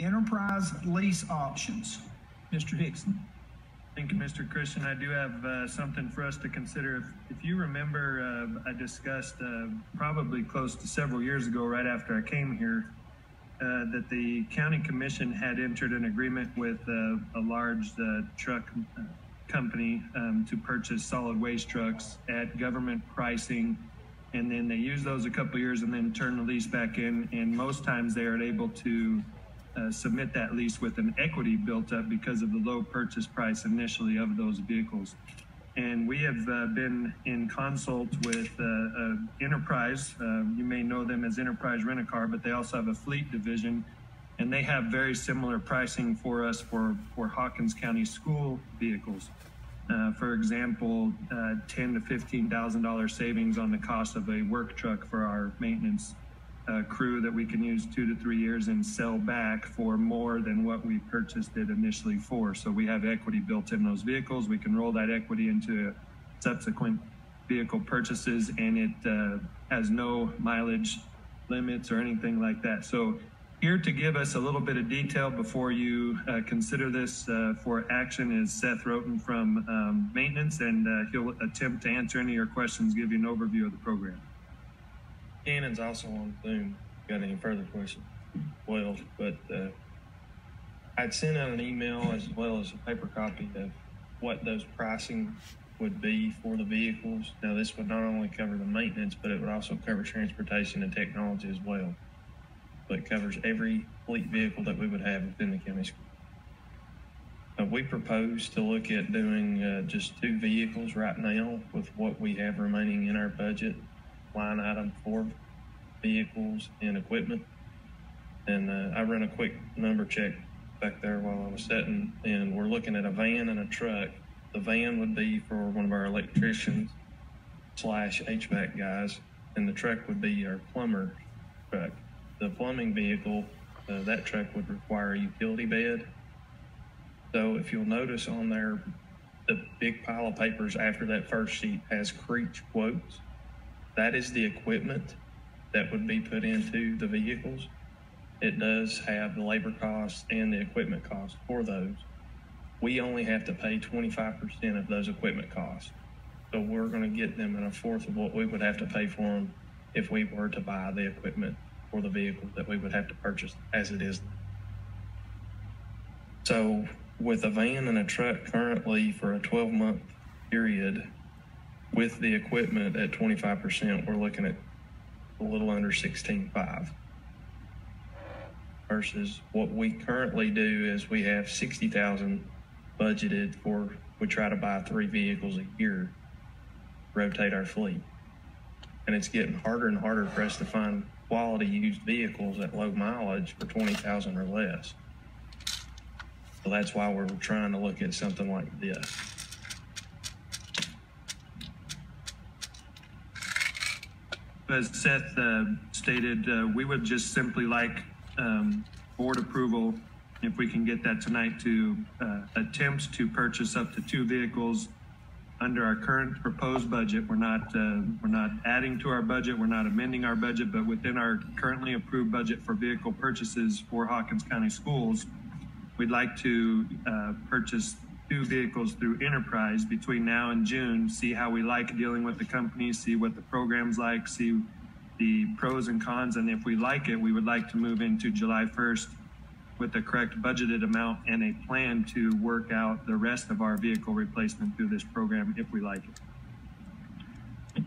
enterprise lease options. Mr. Hixson. Thank you, Mr. Christian. I do have uh, something for us to consider. If, if you remember, uh, I discussed uh, probably close to several years ago, right after I came here, uh, that the county commission had entered an agreement with uh, a large uh, truck company um, to purchase solid waste trucks at government pricing. And then they use those a couple years and then turn the lease back in. And most times they are able to uh, submit that lease with an equity built up because of the low purchase price initially of those vehicles. And we have uh, been in consult with uh, uh Enterprise. Uh, you may know them as Enterprise Rent a Car, but they also have a fleet division. And they have very similar pricing for us for, for Hawkins County school vehicles. Uh, for example, ten to fifteen thousand dollar savings on the cost of a work truck for our maintenance uh, crew that we can use two to three years and sell back for more than what we purchased it initially for. So we have equity built in those vehicles. We can roll that equity into subsequent vehicle purchases and it uh, has no mileage limits or anything like that. So here to give us a little bit of detail before you uh, consider this uh, for action is Seth Roten from um, maintenance and uh, he'll attempt to answer any of your questions, give you an overview of the program. Cannon's also on Zoom. Got any further questions? Well, but uh, I'd sent out an email as well as a paper copy of what those pricing would be for the vehicles. Now, this would not only cover the maintenance, but it would also cover transportation and technology as well. But it covers every fleet vehicle that we would have within the county school. Uh, we propose to look at doing uh, just two vehicles right now with what we have remaining in our budget line item for vehicles and equipment. And uh, I ran a quick number check back there while I was sitting, and we're looking at a van and a truck. The van would be for one of our electricians slash HVAC guys, and the truck would be our plumber truck. The plumbing vehicle, uh, that truck would require a utility bed. So if you'll notice on there, the big pile of papers after that first sheet has Creech quotes that is the equipment that would be put into the vehicles. It does have the labor costs and the equipment costs for those. We only have to pay 25% of those equipment costs. So we're going to get them in a fourth of what we would have to pay for them if we were to buy the equipment for the vehicle that we would have to purchase as it is. So with a van and a truck currently for a 12 month period, with the equipment at 25%, we're looking at a little under 16.5 versus what we currently do is we have 60,000 budgeted for we try to buy three vehicles a year rotate our fleet. And it's getting harder and harder for us to find quality used vehicles at low mileage for 20,000 or less. So that's why we're trying to look at something like this As Seth uh, stated, uh, we would just simply like um, board approval, if we can get that tonight, to uh, attempt to purchase up to two vehicles under our current proposed budget. We're not uh, we're not adding to our budget. We're not amending our budget, but within our currently approved budget for vehicle purchases for Hawkins County Schools, we'd like to uh, purchase two vehicles through Enterprise between now and June, see how we like dealing with the company, see what the program's like, see the pros and cons, and if we like it, we would like to move into July 1st with the correct budgeted amount and a plan to work out the rest of our vehicle replacement through this program if we like it.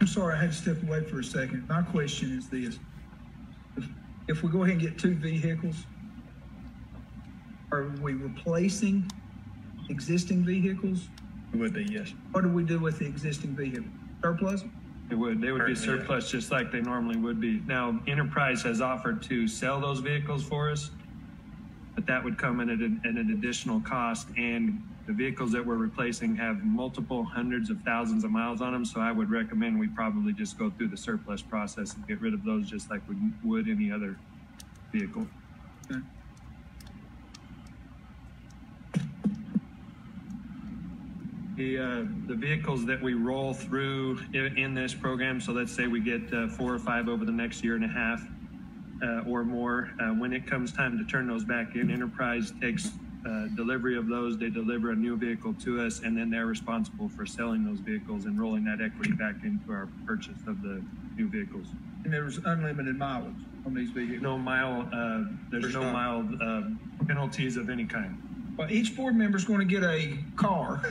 I'm sorry, I had to step away for a second. My question is this. If, we go ahead and get two vehicles, are we replacing existing vehicles? It would be, yes. What do we do with the existing vehicle? Surplus? It would. They would be surplus just like they normally would be. Now, Enterprise has offered to sell those vehicles for us, but that would come at an, at an additional cost. And the vehicles that we're replacing have multiple hundreds of thousands of miles on them. So I would recommend we probably just go through the surplus process and get rid of those just like we would any other vehicle. Okay. The, uh, the vehicles that we roll through in, in this program, so let's say we get uh, four or five over the next year and a half, uh, or more. Uh, when it comes time to turn those back in, Enterprise takes uh, delivery of those. They deliver a new vehicle to us, and then they're responsible for selling those vehicles and rolling that equity back into our purchase of the new vehicles. And there's unlimited mileage on these vehicles. No mile, uh, there's no mile uh, penalties of any kind. Well, each board member is going to get a car.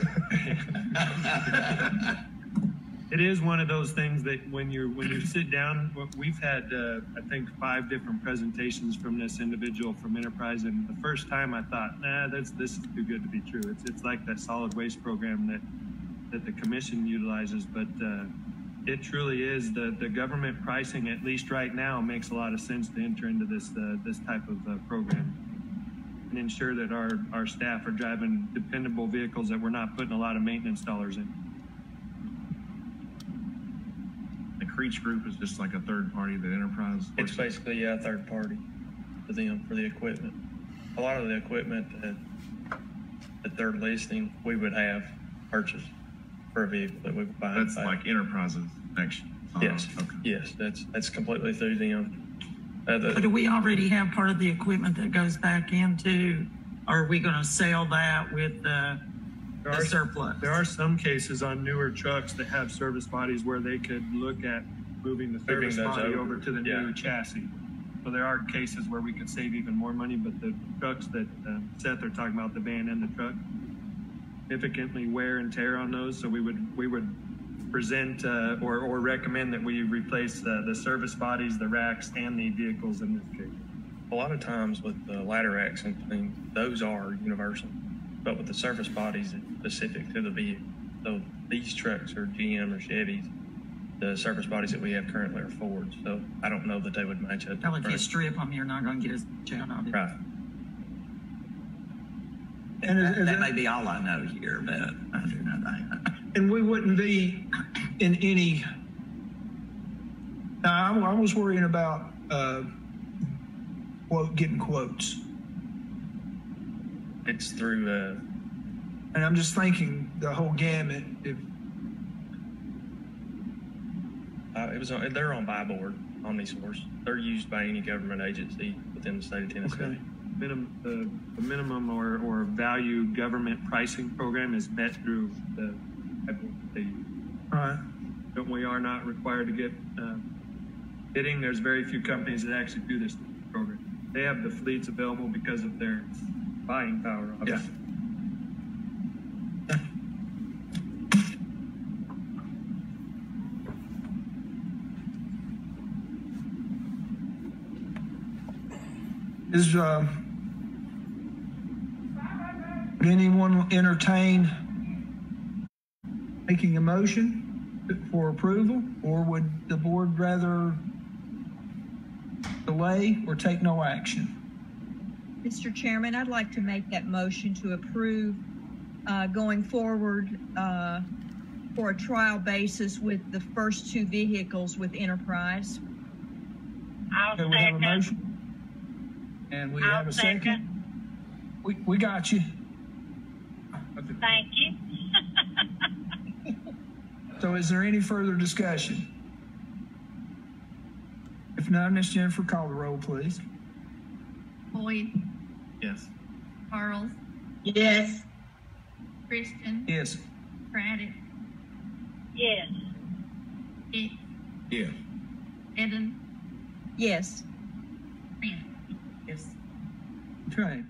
It is one of those things that when you're when you sit down, we've had uh, I think five different presentations from this individual from Enterprise, and the first time I thought, nah, that's this is too good to be true. It's it's like that solid waste program that that the commission utilizes, but uh, it truly is the the government pricing at least right now makes a lot of sense to enter into this uh, this type of uh, program and ensure that our our staff are driving dependable vehicles that we're not putting a lot of maintenance dollars in. The Creech Group is just like a third party that Enterprise. It's basically, yeah, a third party for them, for the equipment. A lot of the equipment that, that they're listing, we would have purchased for a vehicle that we would buy. That's like Enterprise's next. uh, Yes, Okay. yes, that's, that's completely through them. Uh, But the, do we already have part of the equipment that goes back into, or are we gonna sell that with the, There the are- surplus? There are some cases on newer trucks that have service bodies where they could look at moving the service those body over, over to the yeah. new chassis. So there are cases where we could save even more money, but the trucks that uh, Seth are talking about, the van and the truck, significantly wear and tear on those. So we would we would present uh, or or recommend that we replace uh, the service bodies, the racks, and the vehicles in this case. a lot of times with the ladder racks and things, those are universal. But with the service bodies, it's specific to the vehicle. So these trucks are GM or Chevys. The service bodies that we have currently are Fords. So I don't know that they would match up. to Well, the if you price. strip them, you're not gonna get as much out of it. Right. And, is- is That it- may be all I know here, but I do know that. and we wouldn't be in any. Now, I, I was worrying about uh, quote getting quotes, It's through, uh, and I'm just thinking the whole gamut. If uh, it was on, they're on BuyBoard on these horses. They're used by any government agency within the state of Tennessee. okay, Minimum, the, the minimum or, or value government pricing program is met through the, I believe they all right. But we are not required to get uh, bidding. There's very few companies that actually do this program. They have the fleets available because of their buying power. Obviously. Is uh, anyone entertain making a motion for approval, or would the board rather delay or take no action? Mr. Chairman, I'd like to make that motion to approve uh, going forward uh, for a trial basis with the first two vehicles with Enterprise. I'll Okay, we have a second. motion. And we I'll have a second. We, we got you. Thank you. So is there any further discussion? If not, Ms. Jennifer, call the roll, please. Boyd, Yes. Charles, Yes. Christian, Yes. Craddock, Yes. Hicks, Yeah. Eden, Yes. Grant. Yes. Okay.